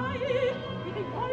mai in